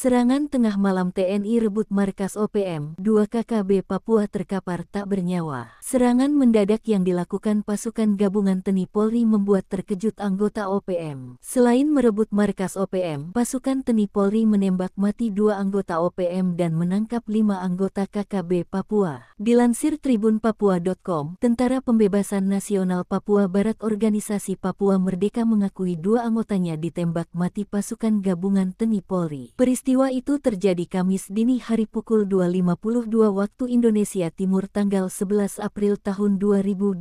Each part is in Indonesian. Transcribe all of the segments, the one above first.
Serangan tengah malam TNI rebut markas OPM, 2 KKB Papua terkapar tak bernyawa. Serangan mendadak yang dilakukan pasukan gabungan TNI Polri membuat terkejut anggota OPM. Selain merebut markas OPM, pasukan TNI Polri menembak mati dua anggota OPM dan menangkap lima anggota KKB Papua. Dilansir Tribun Papua.com, Tentara Pembebasan Nasional Papua Barat Organisasi Papua Merdeka mengakui dua anggotanya ditembak mati pasukan gabungan TNI Polri. Peristiwa itu terjadi Kamis dini hari pukul 2.52 waktu Indonesia Timur tanggal 11 April tahun 2024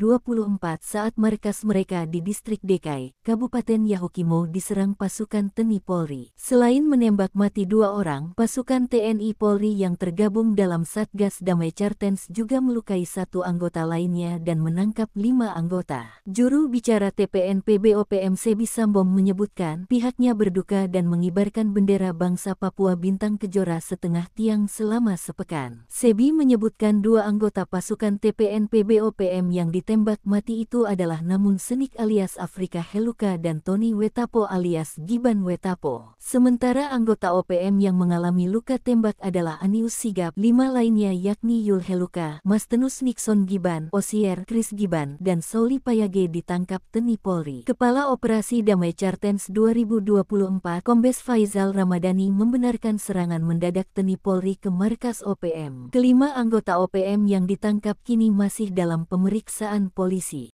saat markas mereka di distrik Dekai, Kabupaten Yahukimo diserang pasukan TNI Polri. Selain menembak mati dua orang, pasukan TNI Polri yang tergabung dalam Satgas Damai Chartens juga melukai satu anggota lainnya dan menangkap lima anggota. Juru bicara TPN PBOPM Sebi menyebutkan pihaknya berduka dan mengibarkan bendera bangsa Papua Papua Bintang Kejora setengah tiang selama sepekan. Sebi menyebutkan dua anggota pasukan TPN PBOPM yang ditembak mati itu adalah Namun Senik alias Afrika Heluka dan Tony Wetapo alias Giban Wetapo. Sementara anggota OPM yang mengalami luka tembak adalah Anius Sigap, lima lainnya yakni Yul Heluka, Mastenus Nixon Giban, Osier, Chris Giban, dan Sauli Payage ditangkap TNI Polri. Kepala Operasi Damai Chartens 2024 Kombes Faizal Ramadhani membenarkan membenarkan serangan mendadak TNI Polri ke markas OPM. Kelima anggota OPM yang ditangkap kini masih dalam pemeriksaan polisi.